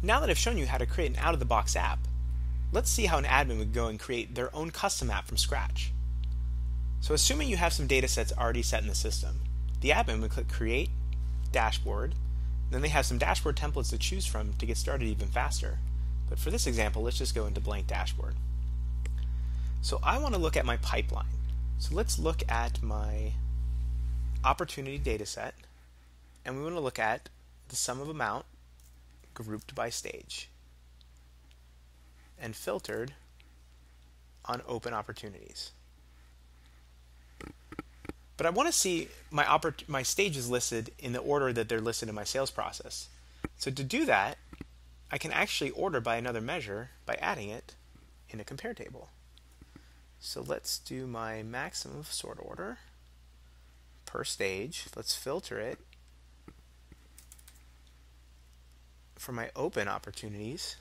Now that I've shown you how to create an out-of-the-box app, let's see how an admin would go and create their own custom app from scratch. So assuming you have some data sets already set in the system, the admin would click Create, Dashboard, then they have some dashboard templates to choose from to get started even faster. But for this example, let's just go into blank dashboard. So I want to look at my pipeline. So let's look at my opportunity data set, and we want to look at the sum of amount grouped by stage and filtered on open opportunities. But I want to see my my stages listed in the order that they're listed in my sales process. So to do that, I can actually order by another measure by adding it in a compare table. So let's do my maximum sort order per stage. Let's filter it for my open opportunities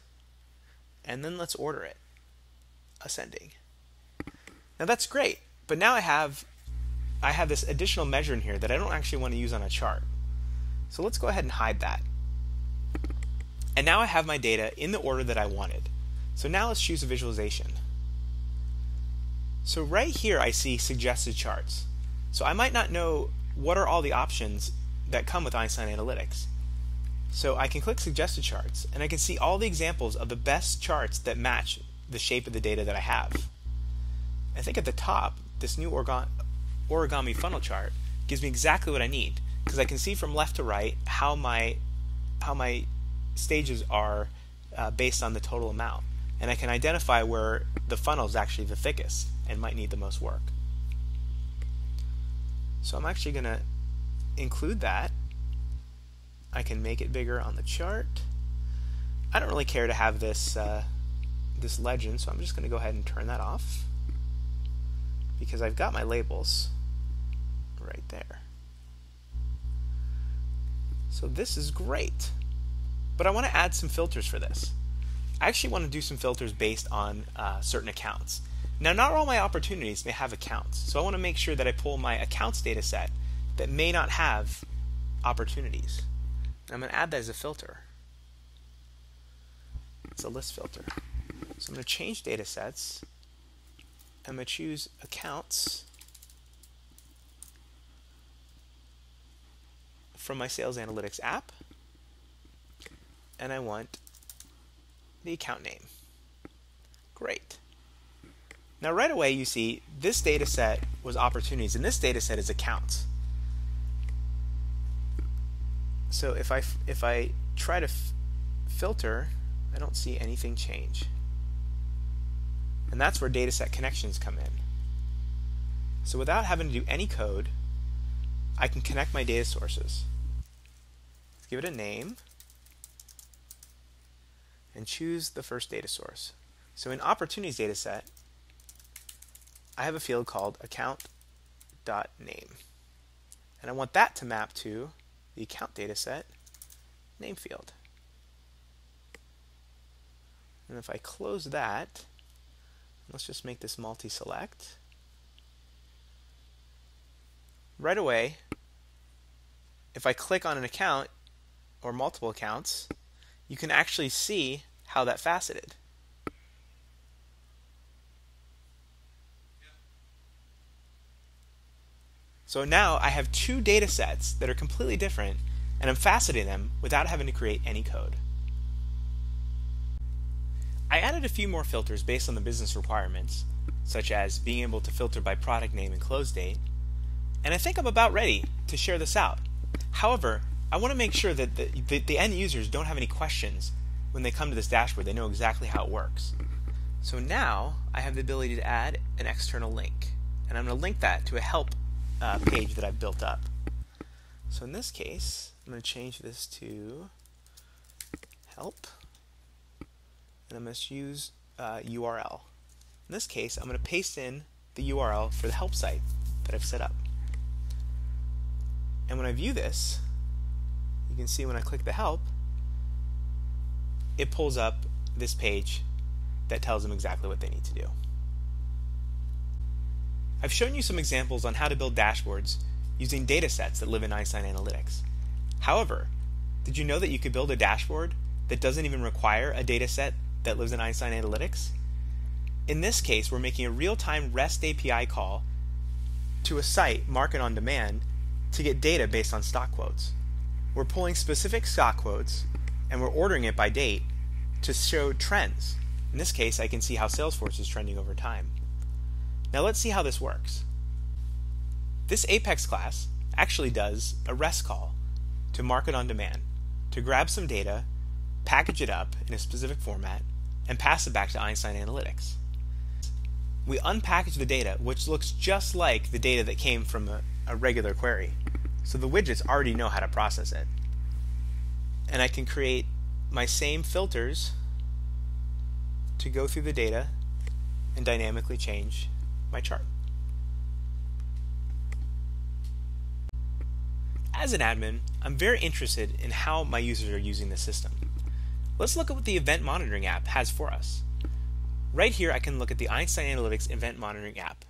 and then let's order it ascending. Now that's great, but now I have I have this additional measure in here that I don't actually want to use on a chart. So let's go ahead and hide that. And now I have my data in the order that I wanted. So now let's choose a visualization. So right here I see suggested charts. So I might not know what are all the options that come with Einstein Analytics. So I can click suggested charts and I can see all the examples of the best charts that match the shape of the data that I have. I think at the top, this new origami funnel chart gives me exactly what I need because I can see from left to right how my how my stages are uh, based on the total amount, and I can identify where the funnel is actually the thickest and might need the most work. So I'm actually going to include that. I can make it bigger on the chart. I don't really care to have this uh, this legend, so I'm just going to go ahead and turn that off because I've got my labels right there. So this is great. But I want to add some filters for this. I actually want to do some filters based on uh, certain accounts. Now, not all my opportunities may have accounts, so I want to make sure that I pull my accounts data set that may not have opportunities. I'm going to add that as a filter. It's a list filter. So I'm going to change data sets. I'm going to choose accounts from my Sales Analytics app, and I want the account name. Great. Now right away you see this data set was opportunities and this data set is accounts. So if I if I try to filter, I don't see anything change. And that's where data set connections come in. So without having to do any code, I can connect my data sources give it a name, and choose the first data source. So in opportunities data set, I have a field called account.name. And I want that to map to the account dataset name field. And if I close that, let's just make this multi-select. Right away, if I click on an account, or multiple accounts, you can actually see how that faceted. So now I have two data sets that are completely different and I'm faceting them without having to create any code. I added a few more filters based on the business requirements, such as being able to filter by product name and close date, and I think I'm about ready to share this out. However, I want to make sure that the, the, the, end users don't have any questions when they come to this dashboard. They know exactly how it works. So now I have the ability to add an external link. And I'm going to link that to a help uh, page that I've built up. So in this case, I'm going to change this to help. And I'm going to use uh, URL. In this case, I'm going to paste in the URL for the help site that I've set up. And when I view this, you can see when I click the help, it pulls up this page that tells them exactly what they need to do. I've shown you some examples on how to build dashboards using data sets that live in Einstein Analytics. However, did you know that you could build a dashboard that doesn't even require a data set that lives in Einstein Analytics. In this case, we're making a real-time REST API call to a site, Markit on Demand, to get data based on stock quotes. We're pulling specific stock quotes and we're ordering it by date to show trends. In this case, I can see how Salesforce is trending over time. Now let's see how this works. This Apex class actually does a REST call to Markit on Demand to grab some data, package it up in a specific format, and pass it back to Einstein Analytics. We unpackage the data, which looks just like the data that came from a, a regular query. So the widgets already know how to process it. And I can create my same filters to go through the data and dynamically change my chart. As an admin, I'm very interested in how my users are using the system. Let's look at what the Event Monitoring app has for us. Right here, I can look at the Einstein Analytics Event Monitoring app.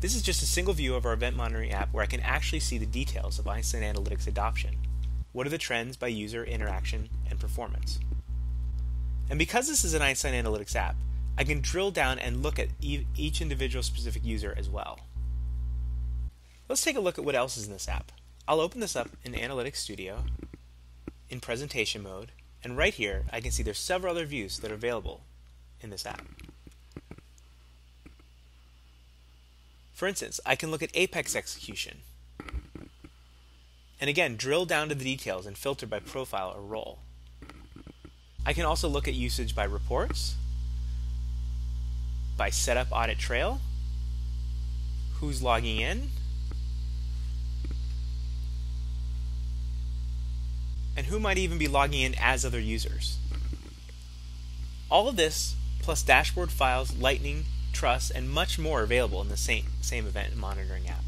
This is just a single view of our Event Monitoring app where I can actually see the details of Einstein Analytics adoption. What are the trends by user interaction and performance? And because this is an Einstein Analytics app, I can drill down and look at each individual specific user as well. Let's take a look at what else is in this app. I'll open this up in Analytics Studio in presentation mode, and right here I can see there's several other views that are available in this app. For instance, I can look at Apex execution, and again drill down to the details and filter by profile or role. I can also look at usage by reports, by setup audit trail, who's logging in, and who might even be logging in as other users. All of this, plus dashboard files, Lightning, Trust, and much more available in the same, same event monitoring app.